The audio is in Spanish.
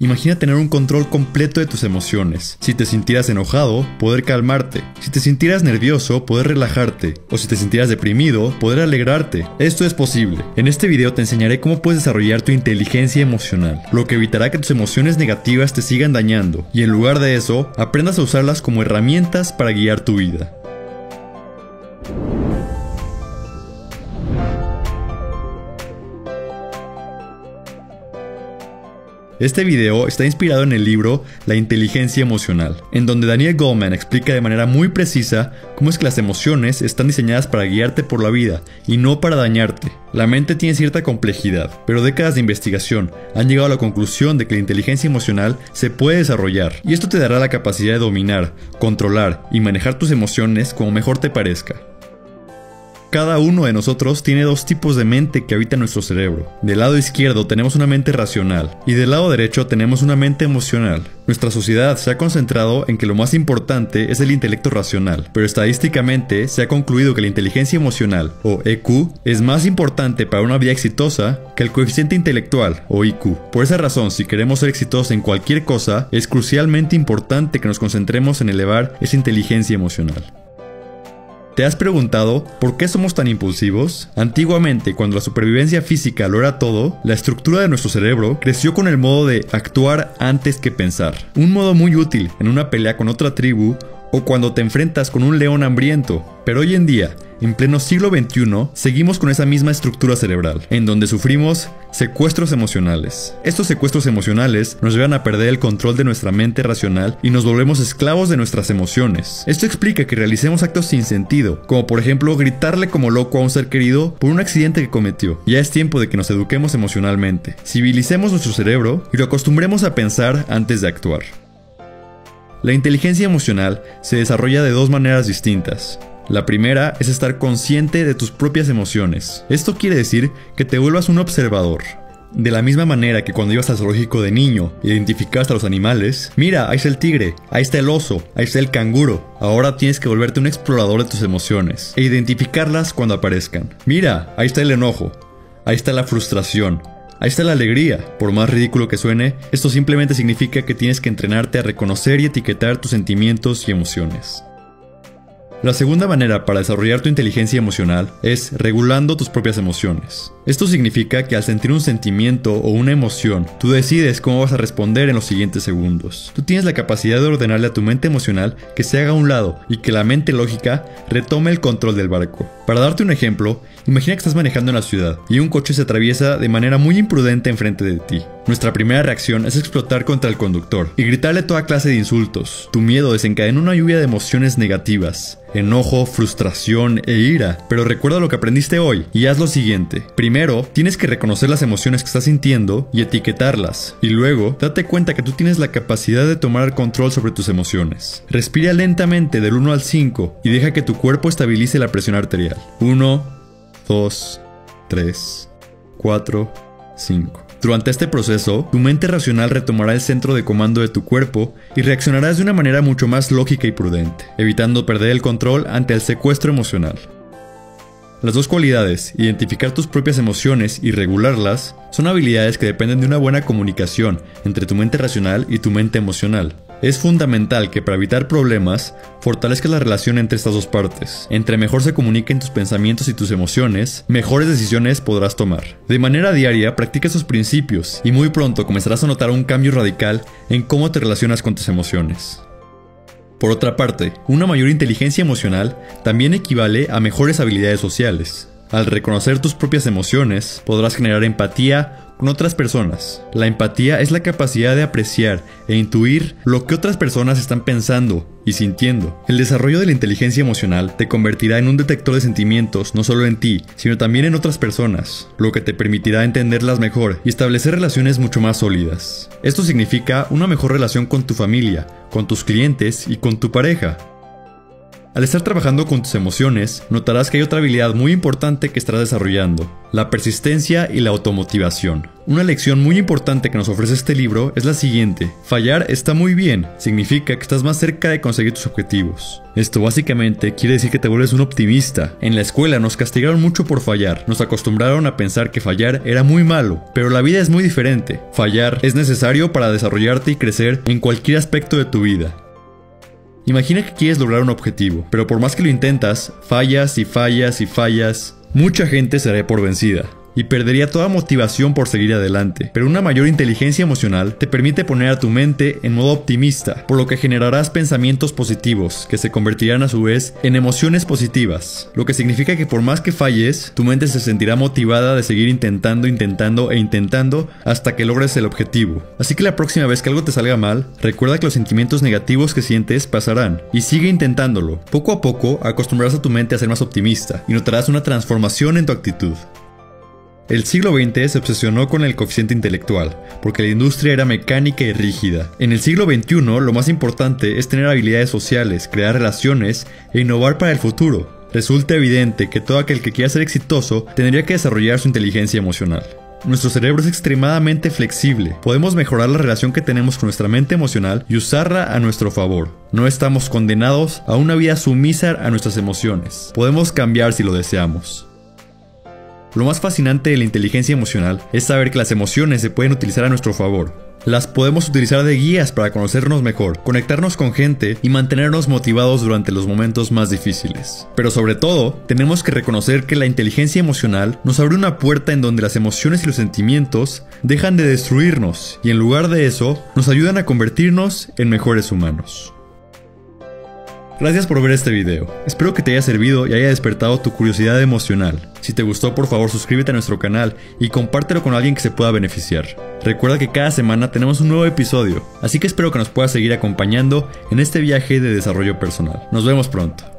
Imagina tener un control completo de tus emociones. Si te sintieras enojado, poder calmarte. Si te sintieras nervioso, poder relajarte. O si te sintieras deprimido, poder alegrarte. Esto es posible. En este video te enseñaré cómo puedes desarrollar tu inteligencia emocional, lo que evitará que tus emociones negativas te sigan dañando. Y en lugar de eso, aprendas a usarlas como herramientas para guiar tu vida. Este video está inspirado en el libro La inteligencia emocional, en donde Daniel Goldman explica de manera muy precisa cómo es que las emociones están diseñadas para guiarte por la vida y no para dañarte. La mente tiene cierta complejidad, pero décadas de investigación han llegado a la conclusión de que la inteligencia emocional se puede desarrollar, y esto te dará la capacidad de dominar, controlar y manejar tus emociones como mejor te parezca. Cada uno de nosotros tiene dos tipos de mente que habitan nuestro cerebro. Del lado izquierdo tenemos una mente racional y del lado derecho tenemos una mente emocional. Nuestra sociedad se ha concentrado en que lo más importante es el intelecto racional, pero estadísticamente se ha concluido que la inteligencia emocional, o EQ, es más importante para una vida exitosa que el coeficiente intelectual, o IQ. Por esa razón, si queremos ser exitosos en cualquier cosa, es crucialmente importante que nos concentremos en elevar esa inteligencia emocional. ¿Te has preguntado por qué somos tan impulsivos? Antiguamente, cuando la supervivencia física lo era todo, la estructura de nuestro cerebro creció con el modo de actuar antes que pensar. Un modo muy útil en una pelea con otra tribu o cuando te enfrentas con un león hambriento. Pero hoy en día, en pleno siglo XXI, seguimos con esa misma estructura cerebral, en donde sufrimos secuestros emocionales. Estos secuestros emocionales nos llevan a perder el control de nuestra mente racional y nos volvemos esclavos de nuestras emociones. Esto explica que realicemos actos sin sentido, como por ejemplo gritarle como loco a un ser querido por un accidente que cometió. Ya es tiempo de que nos eduquemos emocionalmente, civilicemos nuestro cerebro y lo acostumbremos a pensar antes de actuar. La inteligencia emocional se desarrolla de dos maneras distintas. La primera es estar consciente de tus propias emociones. Esto quiere decir que te vuelvas un observador. De la misma manera que cuando ibas al zoológico de niño identificaste a los animales, mira, ahí está el tigre, ahí está el oso, ahí está el canguro. Ahora tienes que volverte un explorador de tus emociones e identificarlas cuando aparezcan. Mira, ahí está el enojo, ahí está la frustración, Ahí está la alegría. Por más ridículo que suene, esto simplemente significa que tienes que entrenarte a reconocer y etiquetar tus sentimientos y emociones. La segunda manera para desarrollar tu inteligencia emocional es regulando tus propias emociones. Esto significa que al sentir un sentimiento o una emoción, tú decides cómo vas a responder en los siguientes segundos. Tú tienes la capacidad de ordenarle a tu mente emocional que se haga a un lado y que la mente lógica retome el control del barco. Para darte un ejemplo, imagina que estás manejando en la ciudad y un coche se atraviesa de manera muy imprudente enfrente de ti. Nuestra primera reacción es explotar contra el conductor y gritarle toda clase de insultos. Tu miedo desencadena una lluvia de emociones negativas enojo, frustración e ira. Pero recuerda lo que aprendiste hoy y haz lo siguiente. Primero, tienes que reconocer las emociones que estás sintiendo y etiquetarlas. Y luego, date cuenta que tú tienes la capacidad de tomar control sobre tus emociones. Respira lentamente del 1 al 5 y deja que tu cuerpo estabilice la presión arterial. 1, 2, 3, 4, 5. Durante este proceso, tu mente racional retomará el centro de comando de tu cuerpo y reaccionarás de una manera mucho más lógica y prudente, evitando perder el control ante el secuestro emocional. Las dos cualidades, identificar tus propias emociones y regularlas, son habilidades que dependen de una buena comunicación entre tu mente racional y tu mente emocional. Es fundamental que para evitar problemas, fortalezcas la relación entre estas dos partes. Entre mejor se comuniquen tus pensamientos y tus emociones, mejores decisiones podrás tomar. De manera diaria, practica esos principios y muy pronto comenzarás a notar un cambio radical en cómo te relacionas con tus emociones. Por otra parte, una mayor inteligencia emocional también equivale a mejores habilidades sociales. Al reconocer tus propias emociones, podrás generar empatía con otras personas. La empatía es la capacidad de apreciar e intuir lo que otras personas están pensando y sintiendo. El desarrollo de la inteligencia emocional te convertirá en un detector de sentimientos no solo en ti, sino también en otras personas, lo que te permitirá entenderlas mejor y establecer relaciones mucho más sólidas. Esto significa una mejor relación con tu familia, con tus clientes y con tu pareja. Al estar trabajando con tus emociones, notarás que hay otra habilidad muy importante que estarás desarrollando, la persistencia y la automotivación. Una lección muy importante que nos ofrece este libro es la siguiente. Fallar está muy bien, significa que estás más cerca de conseguir tus objetivos. Esto básicamente quiere decir que te vuelves un optimista. En la escuela nos castigaron mucho por fallar, nos acostumbraron a pensar que fallar era muy malo, pero la vida es muy diferente. Fallar es necesario para desarrollarte y crecer en cualquier aspecto de tu vida. Imagina que quieres lograr un objetivo, pero por más que lo intentas, fallas y fallas y fallas, mucha gente se por vencida y perdería toda motivación por seguir adelante. Pero una mayor inteligencia emocional te permite poner a tu mente en modo optimista, por lo que generarás pensamientos positivos que se convertirán a su vez en emociones positivas, lo que significa que por más que falles, tu mente se sentirá motivada de seguir intentando, intentando e intentando hasta que logres el objetivo. Así que la próxima vez que algo te salga mal, recuerda que los sentimientos negativos que sientes pasarán y sigue intentándolo. Poco a poco acostumbrarás a tu mente a ser más optimista y notarás una transformación en tu actitud. El siglo XX se obsesionó con el coeficiente intelectual, porque la industria era mecánica y rígida. En el siglo XXI lo más importante es tener habilidades sociales, crear relaciones e innovar para el futuro. Resulta evidente que todo aquel que quiera ser exitoso tendría que desarrollar su inteligencia emocional. Nuestro cerebro es extremadamente flexible. Podemos mejorar la relación que tenemos con nuestra mente emocional y usarla a nuestro favor. No estamos condenados a una vida sumisa a nuestras emociones. Podemos cambiar si lo deseamos. Lo más fascinante de la inteligencia emocional es saber que las emociones se pueden utilizar a nuestro favor. Las podemos utilizar de guías para conocernos mejor, conectarnos con gente y mantenernos motivados durante los momentos más difíciles. Pero sobre todo, tenemos que reconocer que la inteligencia emocional nos abre una puerta en donde las emociones y los sentimientos dejan de destruirnos y en lugar de eso, nos ayudan a convertirnos en mejores humanos. Gracias por ver este video. Espero que te haya servido y haya despertado tu curiosidad emocional. Si te gustó, por favor suscríbete a nuestro canal y compártelo con alguien que se pueda beneficiar. Recuerda que cada semana tenemos un nuevo episodio, así que espero que nos puedas seguir acompañando en este viaje de desarrollo personal. Nos vemos pronto.